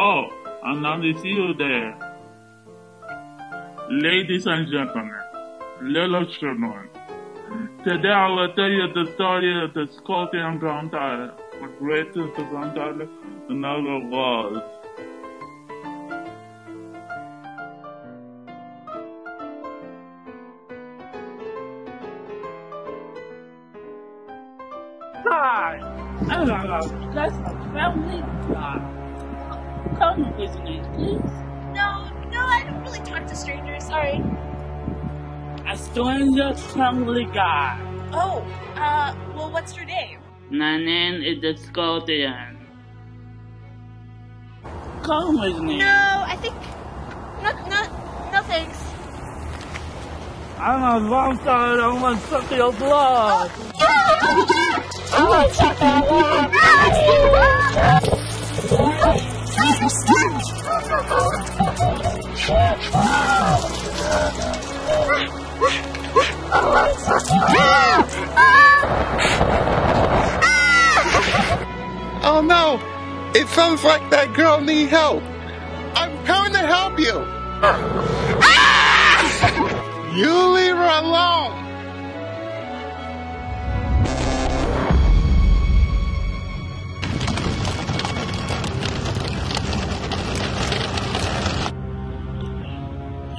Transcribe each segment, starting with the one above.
Oh, and now they see you there. Ladies and gentlemen, little children, today I will tell you the story of the Scorpion Grandfather, the greatest grandfather in ever was. Hi, I'm Lala. That's my family. Come with me, please. No, no, I don't really talk to strangers. Sorry. A stranger family guy. Oh, uh, well, what's your name? My name is the Scorpion. Come with me. No, I think. No, no, no thanks. I'm a vampire. I want to suck your blood. Oh Oh, no! It sounds like that girl need help. I'm coming to help you. You leave her alone.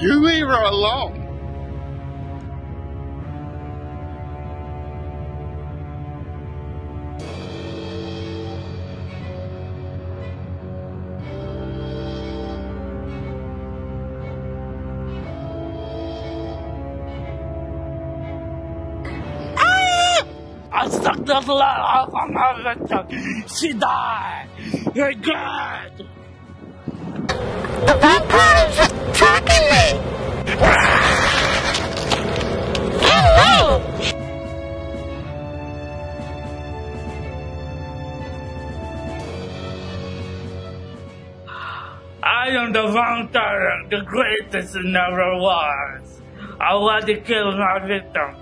You leave her alone. Ah! I sucked the blood off of my victim. She died. You're good. The vampire is attacking me. I am the vampire, the greatest never was. I want to kill my victim.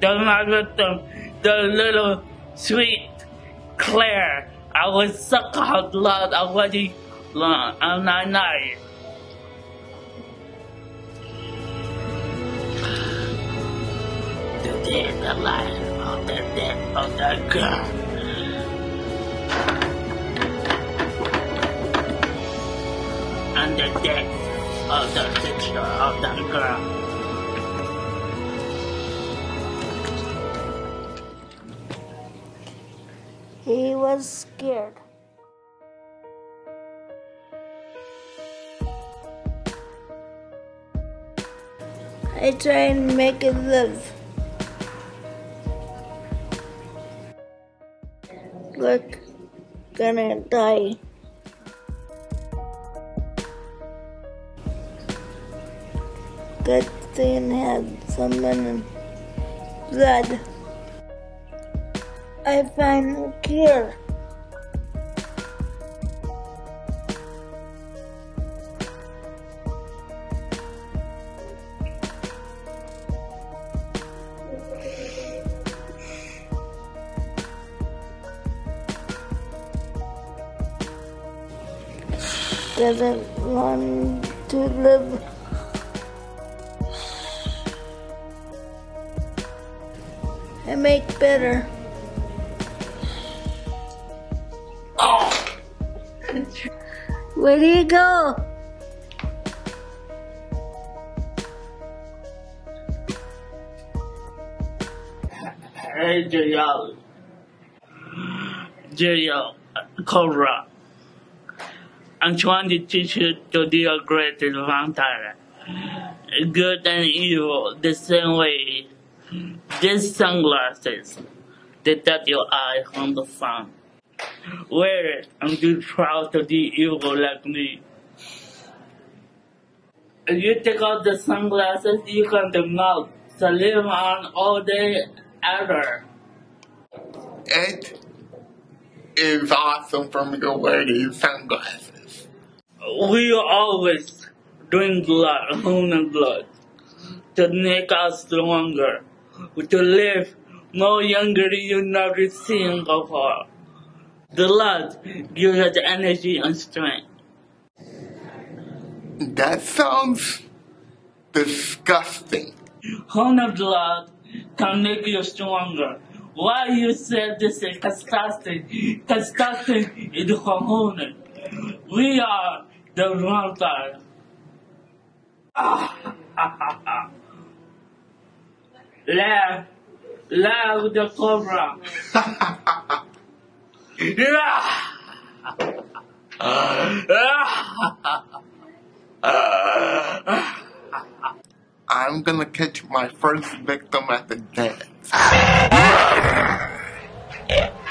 The my victim, the little sweet Claire. I will suck her blood already long and I night. The dead alive of the death of that girl. and the death of the sister of the girl. He was scared. I try and make it live. Look, gonna die. Good thing had someone blood. I find a cure. Doesn't want to live. And make better. Where do you go? Hey, J.O. J.O. Cobra. I'm trying to teach you to be a great vampire. Good and evil the same way. These sunglasses they detect your eye from the sun. Wear it and be proud to be evil like me. If you take off the sunglasses, you can the to live on all day ever. It is awesome to wear these sunglasses. We are always drink blood, human blood, to make us stronger, to live more younger than you never seen before. The blood gives us energy and strength. That sounds disgusting. Honey blood can make you stronger. Why you say this is disgusting? Disgusting is hormone. We are the vampire. Laugh, laugh with the cobra. I'm gonna catch my first victim at the dance.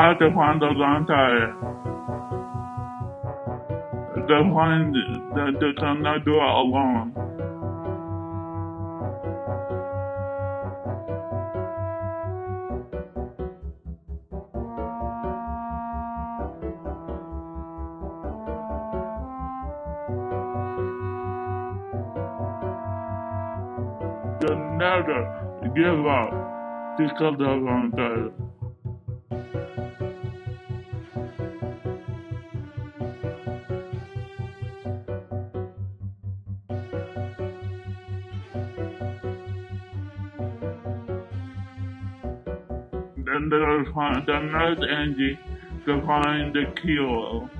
Dejate cuando canta the one that they cannot do it alone. You never give up because of canta. Then find the nurse Angie to find the cure.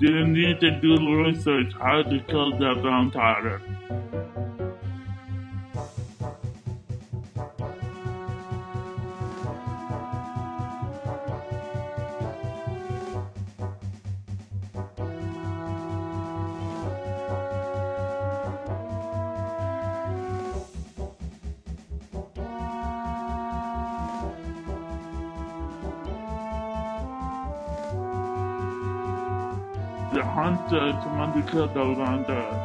You need to do research how to kill the vampire. Hunter to kill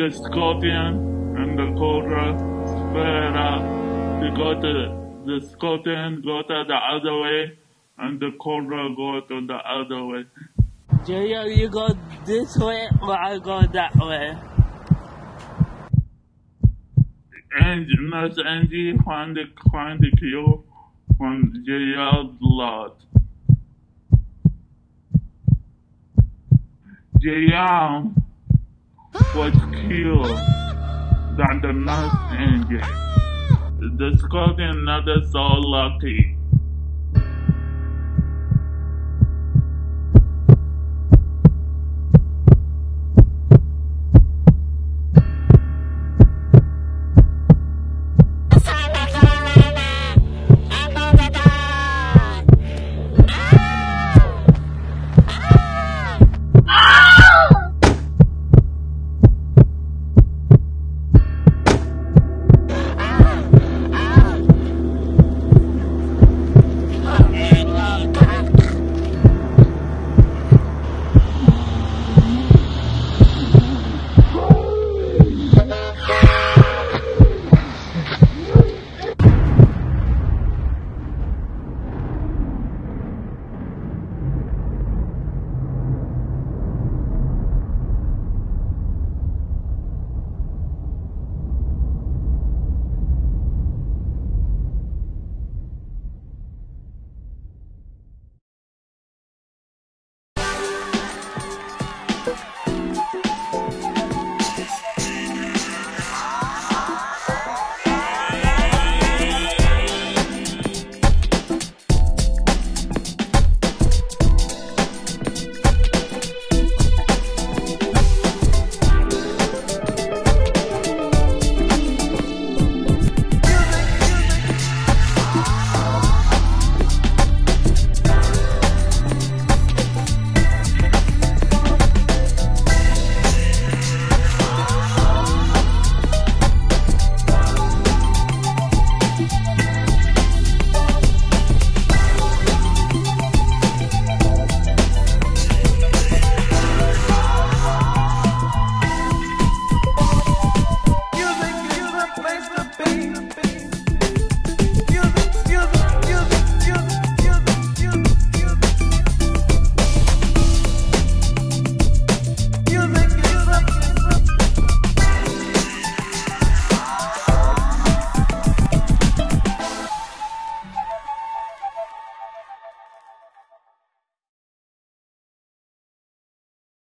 the scorpion and the cobra spread out to go to the scorpion got the other way and the cobra got to the other way. Jaya, you go this way or I go that way? And Nurse Angie find the find the cure from JL's blood. Jiang was killed than the nurse Angie. The Scorpion not so lucky.